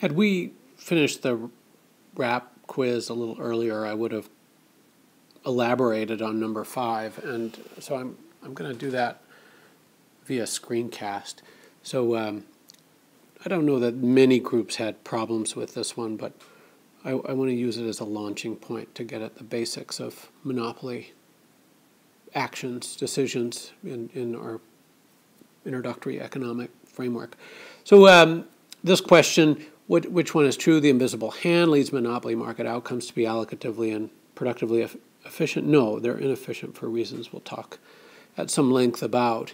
Had we finished the RAP quiz a little earlier, I would have elaborated on number five, and so I'm I'm going to do that via screencast. So um, I don't know that many groups had problems with this one, but I, I want to use it as a launching point to get at the basics of monopoly actions, decisions in, in our introductory economic framework. So um, this question, which, which one is true? The invisible hand leads monopoly market outcomes to be allocatively and productively efficient? No, they're inefficient for reasons we'll talk at some length about.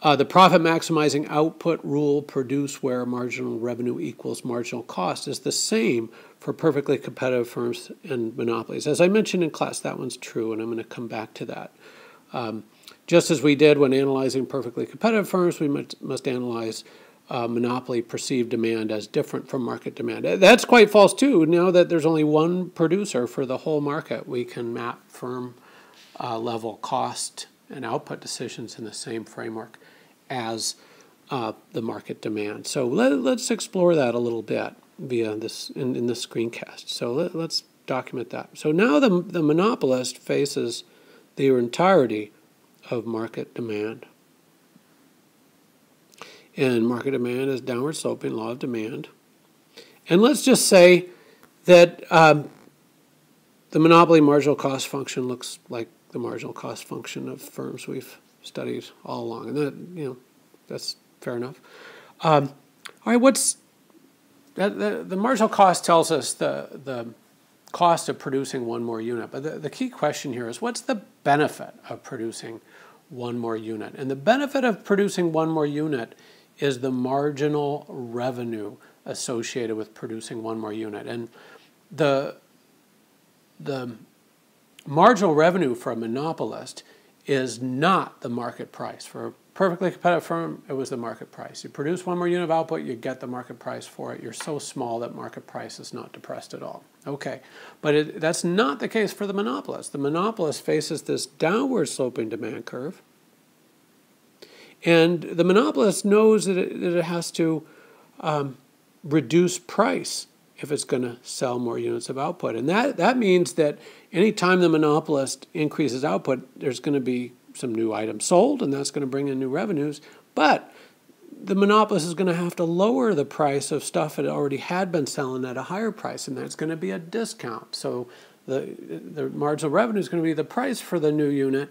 Uh, the profit maximizing output rule produce where marginal revenue equals marginal cost is the same for perfectly competitive firms and monopolies. As I mentioned in class, that one's true, and I'm going to come back to that. Um, just as we did when analyzing perfectly competitive firms, we must, must analyze uh, monopoly perceived demand as different from market demand. That's quite false too. Now that there's only one producer for the whole market, we can map firm uh, level cost and output decisions in the same framework as uh, the market demand. So let, us explore that a little bit via this in, in this screencast. So let, us document that. So now the, the monopolist faces the entirety of market demand. And market demand is downward sloping law of demand. And let's just say that um, the monopoly marginal cost function looks like the marginal cost function of firms we've studied all along. And that, you know, that's fair enough. Um, all right, what's that, the, the marginal cost tells us the, the cost of producing one more unit. But the, the key question here is what's the benefit of producing one more unit? And the benefit of producing one more unit is the marginal revenue associated with producing one more unit. And the, the marginal revenue for a monopolist is not the market price. For a perfectly competitive firm, it was the market price. You produce one more unit of output, you get the market price for it. You're so small that market price is not depressed at all. Okay, but it, that's not the case for the monopolist. The monopolist faces this downward sloping demand curve, and the monopolist knows that it, that it has to um, reduce price if it's going to sell more units of output. And that, that means that anytime the monopolist increases output, there's going to be some new items sold, and that's going to bring in new revenues. But the monopolist is going to have to lower the price of stuff it already had been selling at a higher price, and that's going to be a discount. So the, the marginal revenue is going to be the price for the new unit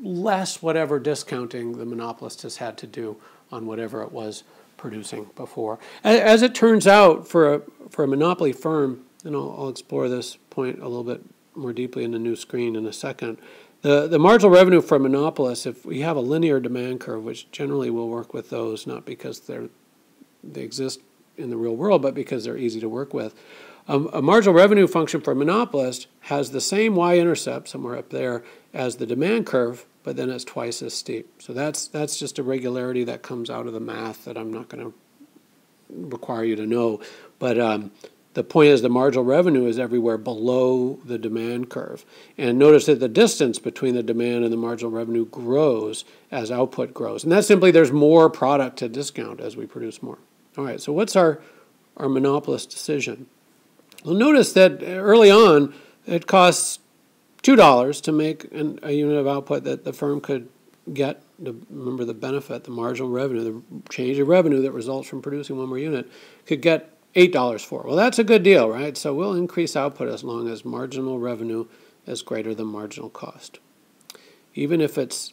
less whatever discounting the monopolist has had to do on whatever it was producing before. As it turns out, for a, for a monopoly firm, and I'll, I'll explore this point a little bit more deeply in the new screen in a second, the, the marginal revenue for a monopolist, if we have a linear demand curve, which generally will work with those, not because they're, they exist in the real world, but because they're easy to work with. Um, a marginal revenue function for a monopolist has the same y-intercept, somewhere up there, as the demand curve, but then it's twice as steep. So that's, that's just a regularity that comes out of the math that I'm not going to require you to know. But um, the point is the marginal revenue is everywhere below the demand curve. And notice that the distance between the demand and the marginal revenue grows as output grows. And that's simply there's more product to discount as we produce more. All right, so what's our, our monopolist decision? Well, notice that early on it costs $2 to make an, a unit of output that the firm could get. The, remember the benefit, the marginal revenue, the change of revenue that results from producing one more unit, could get $8 for. Well, that's a good deal, right? So we'll increase output as long as marginal revenue is greater than marginal cost. Even if it's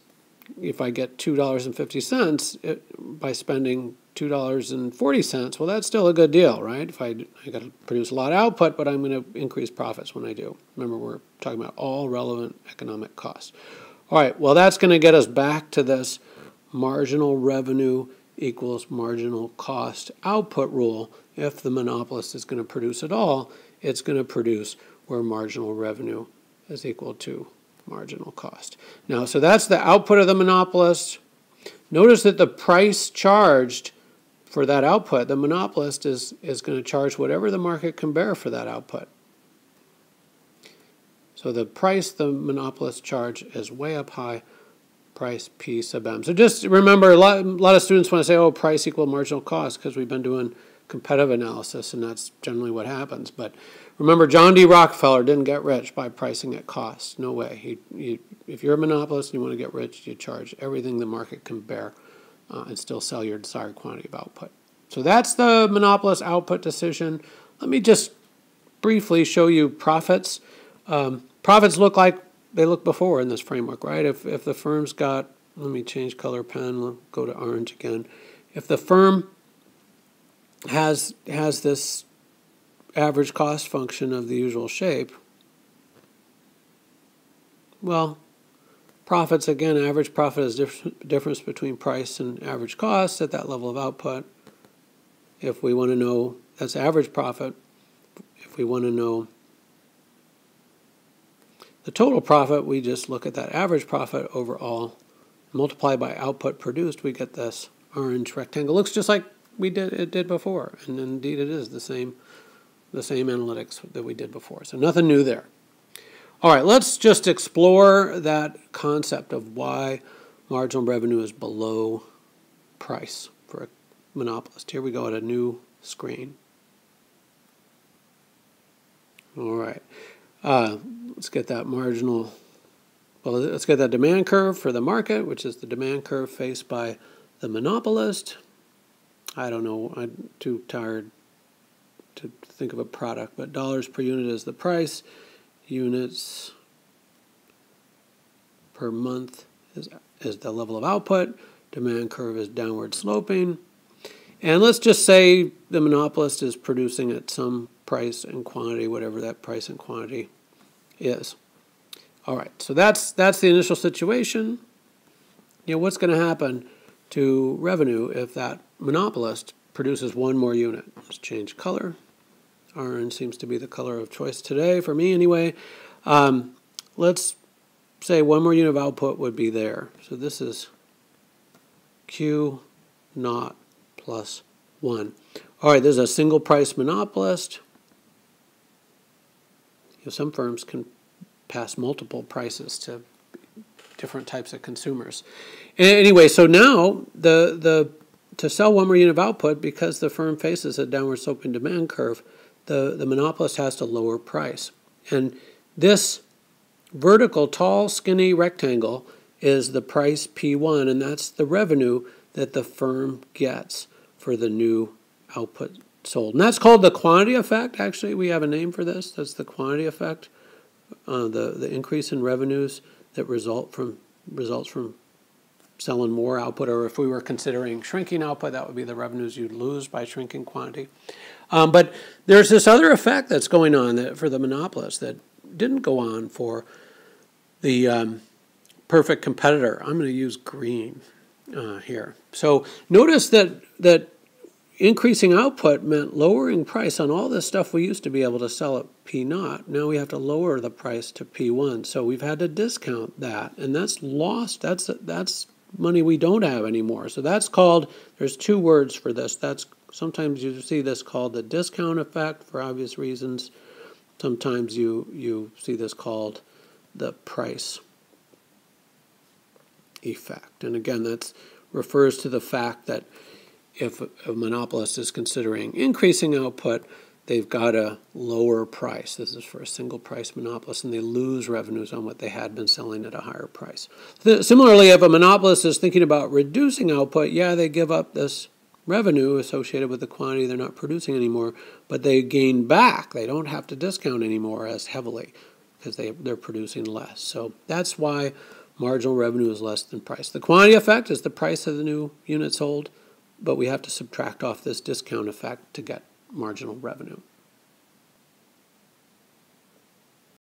if I get $2.50 uh, by spending $2.40, well, that's still a good deal, right? If I, I got to produce a lot of output, but I'm going to increase profits when I do. Remember, we're talking about all relevant economic costs. All right, well, that's going to get us back to this marginal revenue equals marginal cost output rule if the monopolist is going to produce at all, it's going to produce where marginal revenue is equal to marginal cost. Now, so that's the output of the monopolist. Notice that the price charged for that output, the monopolist is, is going to charge whatever the market can bear for that output. So the price the monopolist charge is way up high, price P sub M. So just remember, a lot, a lot of students want to say, oh, price equal marginal cost, because we've been doing competitive analysis, and that's generally what happens. But remember, John D. Rockefeller didn't get rich by pricing at cost. No way. He, he, if you're a monopolist and you want to get rich, you charge everything the market can bear uh, and still sell your desired quantity of output. So that's the monopolist output decision. Let me just briefly show you profits. Um, profits look like they look before in this framework, right? If, if the firm's got, let me change color pen, go to orange again. If the firm has, has this average cost function of the usual shape, well, profits, again, average profit is dif difference between price and average cost at that level of output. If we want to know, that's average profit. If we want to know the total profit, we just look at that average profit overall, multiply by output produced, we get this orange rectangle. Looks just like we did it did before, and indeed it is the same the same analytics that we did before. So nothing new there. All right, let's just explore that concept of why marginal revenue is below price for a monopolist. Here we go at a new screen. All right. Uh, let's get that marginal, well, let's get that demand curve for the market, which is the demand curve faced by the monopolist. I don't know, I'm too tired to think of a product, but dollars per unit is the price, units per month is, is the level of output, demand curve is downward sloping. And let's just say the monopolist is producing at some price and quantity, whatever that price and quantity is. All right, so that's that's the initial situation. You know, what's going to happen to revenue if that monopolist produces one more unit? Let's change color. Orange seems to be the color of choice today for me anyway. Um, let's say one more unit of output would be there. So this is Q naught plus 1. All right, there's a single price monopolist. You know, some firms can pass multiple prices to different types of consumers. Anyway, so now the the to sell one more unit of output because the firm faces a downward sloping demand curve, the, the monopolist has to lower price. And this vertical, tall, skinny rectangle is the price P1, and that's the revenue that the firm gets for the new output sold. And that's called the quantity effect. Actually, we have a name for this. That's the quantity effect. Uh, the the increase in revenues that result from results from selling more output, or if we were considering shrinking output, that would be the revenues you'd lose by shrinking quantity. Um, but there's this other effect that's going on that, for the monopolist that didn't go on for the um, perfect competitor. I'm going to use green uh, here. So notice that that increasing output meant lowering price on all this stuff we used to be able to sell at P naught. Now we have to lower the price to P1. So we've had to discount that, and that's lost. That's that's money we don't have anymore. So that's called. There's two words for this. That's sometimes you see this called the discount effect for obvious reasons. Sometimes you you see this called the price effect. And again, that refers to the fact that if a monopolist is considering increasing output, they've got a lower price. This is for a single price monopolist, and they lose revenues on what they had been selling at a higher price. Similarly, if a monopolist is thinking about reducing output, yeah, they give up this revenue associated with the quantity they're not producing anymore, but they gain back. They don't have to discount anymore as heavily because they, they're producing less. So that's why marginal revenue is less than price. The quantity effect is the price of the new unit sold but we have to subtract off this discount effect to get marginal revenue.